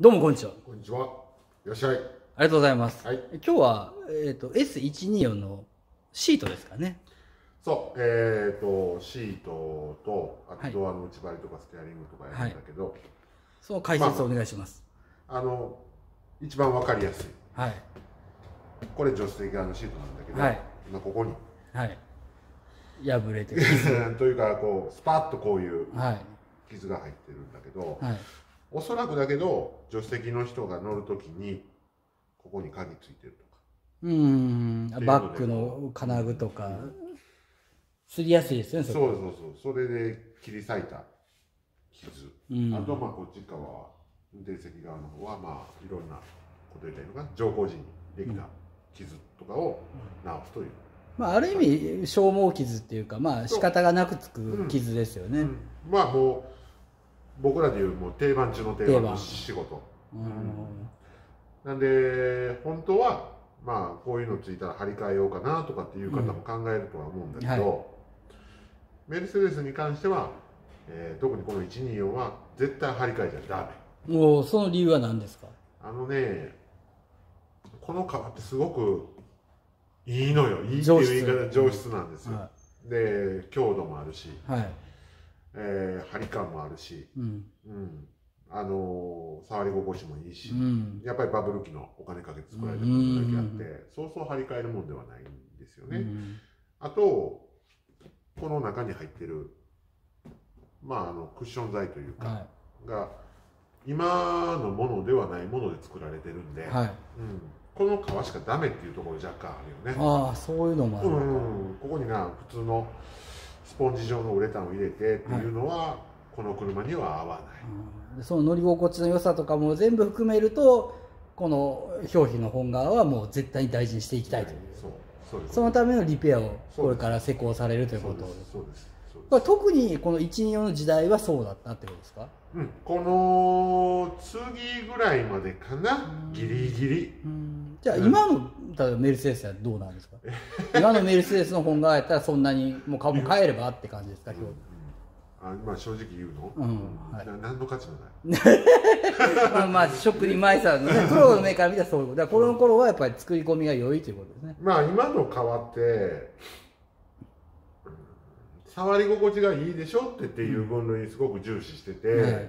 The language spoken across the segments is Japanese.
どうもこんにちは。こんにちは。いらっしゃい。ありがとうございます。はい。今日は、えっ、と、S124 のシートですかね。そう、えっ、と、シートと、あとドアの内張りとかステアリングとかやるんだけど、その解説をお願いします。あの、一番わかりやすい。はい。これ助手席側のシートなんだけど、はい今ここに、はい。破れてる。というか、こう、スパッとこういうはい。傷が入ってるんだけど、はい。おそらくだけど、助手席の人が乗るときに、ここに鍵ついてるとか。うーん。バッグの金具とか、すりやすいですよね、そうそうそう。それで切り裂いた傷。うん。あとまあこっち側は運転席側の方はまあいろんなこと言ったらいいのかな乗降時にできた傷とかを治すという、まあ、ある意味、消耗傷っていうか、まあ、仕方がなくつく傷ですよね。うんまあもう僕らでいうもう定番中の定番の仕事。うん。なんで本当はまあこういうのついたら張り替えようかなとかっていう方も考えるとは思うんだけど、うんはメルセデスに関しては、えー特にこの124は絶対張り替えちゃダメ。もう、その理由は何ですか？あのね、この革ってすごくいいのよ。いいっていう上質言い方、上質。なんですよ。はで、強度もあるし、い。はい。えー張り感もあるし、うん。うん。あのー触り心地もいいし、うん。やっぱりバブル機のお金かけて作られたものだけあって、そうそう張り替えるもんではないんですよね。うんあと、この中に入ってる、まあ、あの、クッション材というか、はが、今のものではないもので作られてるんで、い。はい。うん、この皮しかダメっていうところ若干あるよね。ああ、そういうのもある。うん、ここにな普通のスポンジ状のウレタンを入れてっていうのは、この車には合わない。その乗り心地の良さとかも全部含めるとこの表皮の本側はもう絶対に大事にしていきたいという、そう、そのためのリペアをこれから施工されるということそうです。特にこの124の時代はそうだったってことですか？うん、この次ぐらいまでかな、ギリギリ。うんじゃあ今の例えばメルセデスはどうなんですか？今のメルセデスの本側やったらそんなにもう顔も変えればって感じですか？表うんあまあ正直言うの、うん。はい。な何の価値もない。まあまあ職人前さんのね プロの目から見たらそういうこと。だからこの頃はやっぱり作り込みが良いということですね。まあ今の革って、うん触り心地がいいでしょってっていう分類にすごく重視してて、はい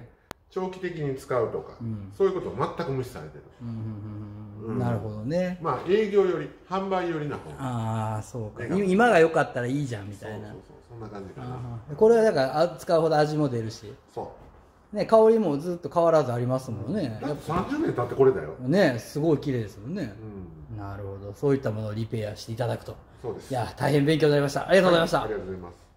長期的に使うとか、うんそういうことを全く無視されてる。うんうんうんうんうんなるほどねまあ営業より、販売よりな方が。ああそうか今が良かったらいいじゃんみたいなそうそうそう、そんな感じかな。これはだからあ使うほど味も出るし、そう。ね、香りもずっと変わらずありますもんねだって30年経ってこれだよ。ねすごい綺麗ですもんねう、ん。なるほどそういったものをリペアしていただくとそうです。いや大変勉強になりましたありがとうございました、ありがとうございます。